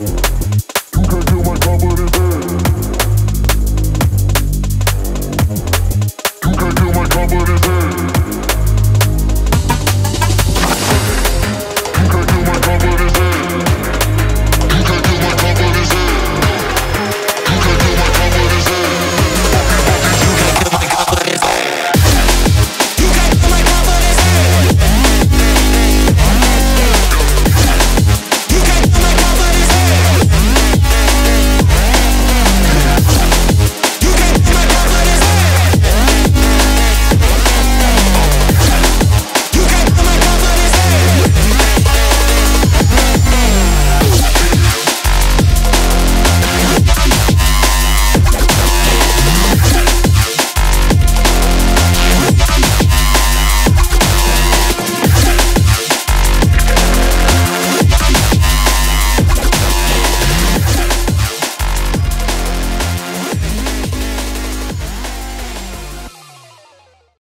you can't kill my it?